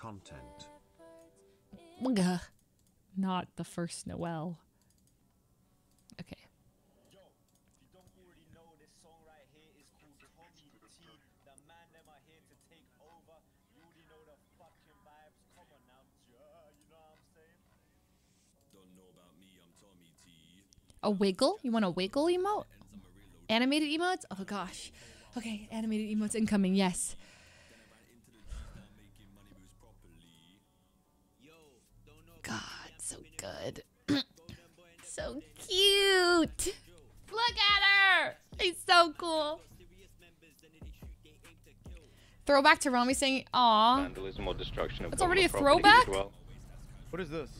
content. Not the first Noel. Okay. A wiggle? You want a wiggle emote? Animated emotes? Oh gosh. Okay, animated emotes incoming, yes. Good. so cute. Look at her. He's so cool. Throwback to Ramee saying, "Aw." Vandalism or destruction of It's already a government property as throwback? well. What is this?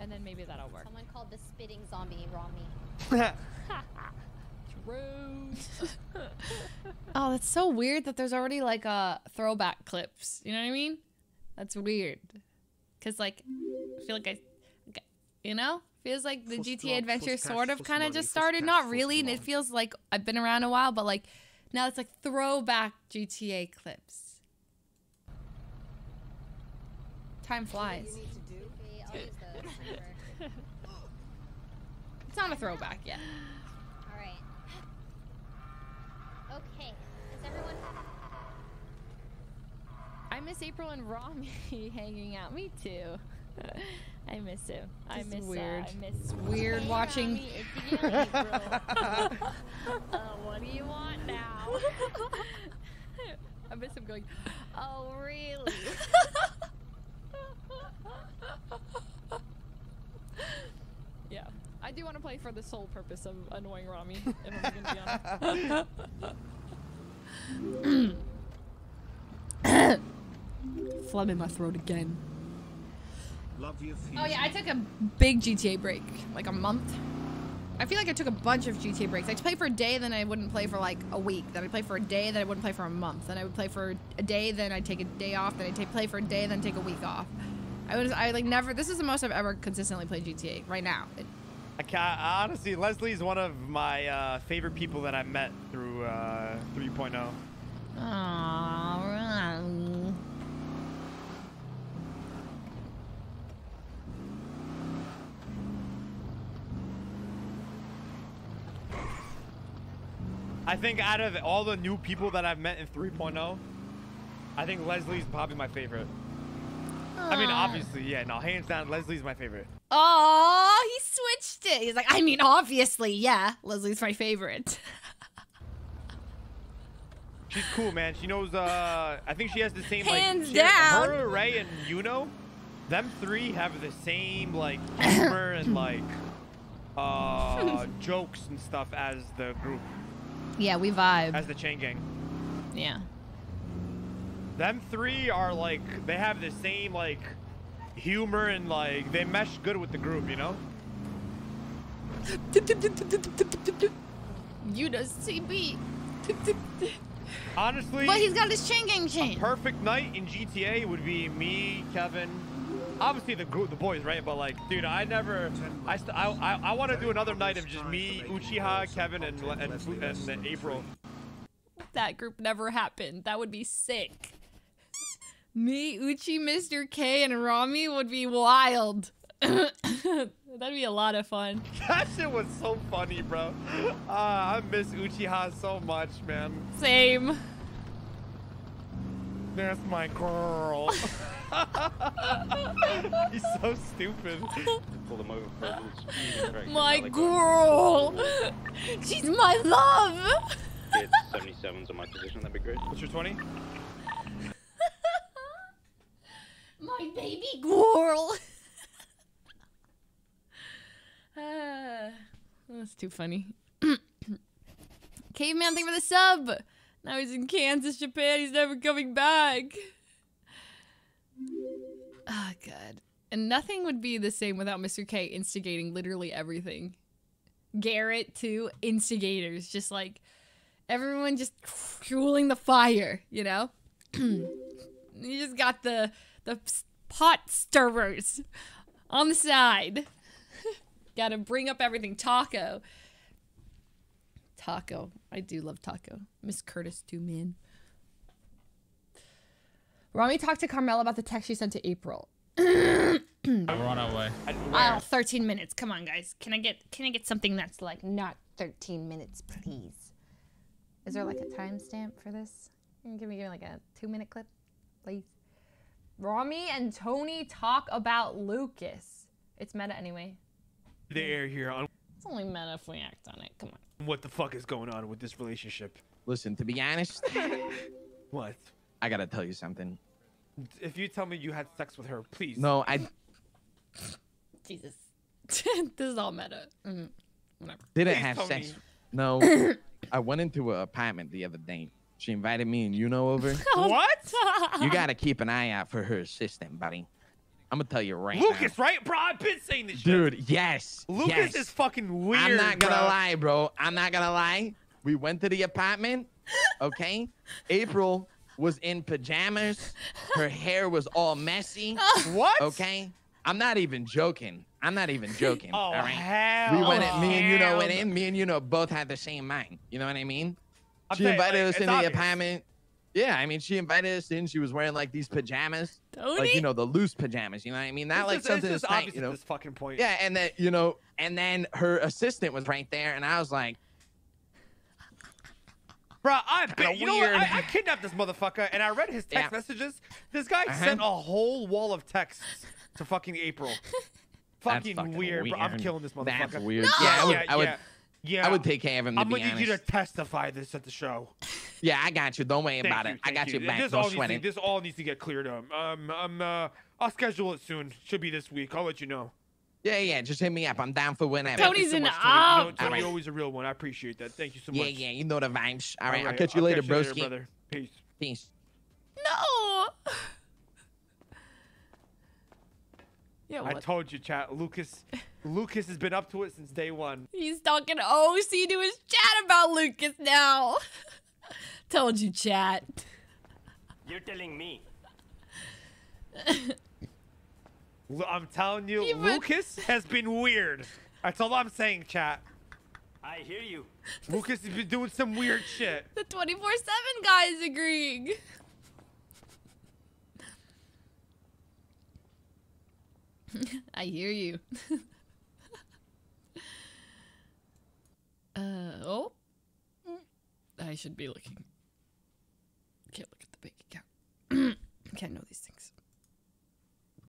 And then maybe that'll work. Someone called the spitting zombie Ramee. Oh, that's so weird that there's already like uh throwback clips. You know what I mean? That's weird. Cause like, I feel like I, you know, feels like the First GTA blood, adventure first catch, sort of kind of just started. catch, Not really, and it feels like I've been around a while, but like now it's like throwback GTA clips. Time flies. Okay, I'll use the sniper. It's not a throwback yet. Alright. Okay. Miss April and Ramee hanging out. Me too. I miss him. I miss weird. Uh, I miss weird watching. Ramee, uh, what do you want now? I miss him going. Oh, really? Yeah, I do want to play for the sole purpose of annoying Ramee. If I'm gonna be honest. Phlegm in my throat again. Love you, Oh yeah, I took a big GTA break, like a month. I feel like I took a bunch of GTA breaks. I'd play for a day, then I wouldn't play for like a week. Then I'd play for a day, then I wouldn't play for a month. Then I would play for a day, then I'd take a day off. Then I'd take, play for a day, then take a week off. I was, I like never. This is the most I've ever consistently played GTA right now. It, I ca honestly, Leslie's one of my uh, favorite people that I met through uh, 3.0. Aww. I think out of all the new people that I've met in 3.0, I think Leslie's probably my favorite. I mean, obviously, yeah, no, hands down, Leslie's my favorite. Oh, he switched it. He's like, I mean, obviously, yeah. Leslie's my favorite. She's cool, man. She knows. uh I think she has the same Hands like. down. Her, Ray, and Yuno, them three have the same like humor and like uh jokes and stuff as the group, yeah, we vibe. as the chain gang. Yeah. Them three are like they have the same like humor and like they mesh good with the group, you know. You does CB. Honestly, But he's got his chain gang a chain. perfect night in GTA would be me, Kevin, obviously the group, the boys, right? But like, dude, I never, I, st- I, I, I want to do another night of just me, Uchiha, Kevin, and and, and, and April. That group never happened. That would be sick. Me, Uchi, Mr. K, and Ramee would be wild. That'd be a lot of fun. That shit was so funny, bro. Uh, I miss Uchiha so much, man. Same. That's my girl. He's so stupid. Pull them over for a little. My girl. She's my love. Get 77s on my position. That'd be great. What's your 20? My baby girl. Ah, that's too funny. Caveman, thank you for the sub. Now he's in Kansas, Japan. He's never coming back. Oh, God. And nothing would be the same without Mr. K instigating literally everything. Garrett, too, instigators. Just like everyone just fueling the fire, you know? you just got the the pot stirrers on the side. Gotta bring up everything. Taco. Taco. I do love taco. Miss Curtis too, man. Ramee talked to Carmel about the text she sent to April. We're on our way. Oh, 13 minutes. Come on, guys. Can I get can I get something that's like not 13 minutes, please? Is there like a timestamp for this? Can you give me give me like a two minute clip, please? Ramee and Tony talk about Lucas. It's meta anyway. The air here on It's only meta if we act on it. Come on. what the fuck is going on with this relationship. Listen, to be honest, What? I gotta tell you something. If you tell me you had sex with her, please. No, I Jesus. this is all meta. Mhm. Whatever. didn't Please have sex. me. No, I went into an apartment the other day. She invited me and you know over. What? you gotta keep an eye out for her assistant, buddy. I'm gonna tell you right now. Lucas, now. right? Bro, I've been saying this shit. Dude, yes. Lucas yes. is fucking weird. I'm not gonna bro. lie, bro. I'm not gonna lie. We went to the apartment, okay? April was in pajamas. Her hair was all messy, oh. What? okay? I'm not even joking. I'm not even joking. Oh, all right? hell We went in, me and you know went in. Me and you know both had the same mind. You know what I mean? I'm she saying, invited like, us into obvious. the apartment. Yeah, I mean, she invited us in. She was wearing like these pajamas, Tony? like you know the loose pajamas. You know what I mean? Not It's like just- something that's tight, obvious you know. this fucking point. Yeah, and then you know, and then her assistant was right there, and I was like, Bro, I Kinda bet you know what? weird. I, I kidnapped this motherfucker and I read his text Yeah. messages. This guy Uh-huh. sent a whole wall of texts to fucking April. Fucking, fucking weird, bro. I'm killing this motherfucker. That's weird. Yeah, Yeah, I would, yeah, I would, yeah. Yeah. I would take care of him. To I'm be gonna need you to testify this at the show. Yeah, I got you. Don't worry Thank about you, it. I got you. your back. This Don't all, needs sweat to, it. this all needs to get cleared up. Um, um, uh, I'll schedule it soon. Should be this week. I'll let you know. Yeah, yeah. Just hit me up. I'm down for whenever. Thank you Tony's so in much, the Tony. You know. Tony, Alright. you're always a real one. I appreciate that. Thank you so Yeah, much. yeah. Yeah, you know the vibes. All right, I'll catch you later, catch broski. brother. Peace. Peace. No. Yeah, I what? told you, chat. Lucas, Lucas has been up to it since day one. He's talking OC to his chat about Lucas now. Told you, chat. You're telling me. Lu- I'm telling you, Even- Lucas has been weird. That's all I'm saying, chat. I hear you. Lucas has been doing some weird shit. The 24 7 guy is agreeing. I hear you. uh, oh. I should be looking. Can't look at the bank account. Can't know these things.